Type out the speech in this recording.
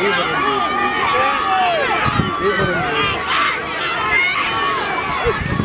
Even in